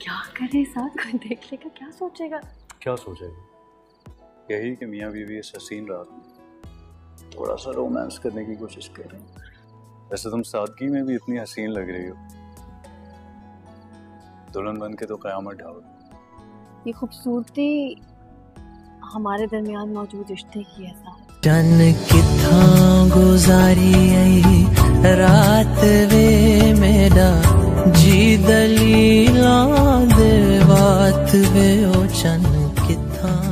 क्या करे साथ कोई देख लेगा क्या सोचेगा? क्या सोचेगा? यही कि मियाँ बीवी इस हसीन रात में थोड़ा सा रोमांस करने की कोशिश कर रहे हैं। वैसे तुम सादगी में भी इतनी हसीन लग रही हो। दुल्हन बन के तो कयामत ढाओ ये खूबसूरती हमारे दरमियान मौजूद रिश्ते की है साथ टन किथा गुजारी आई रात वे मेरा जी दलीला हाथ में ओचन किथा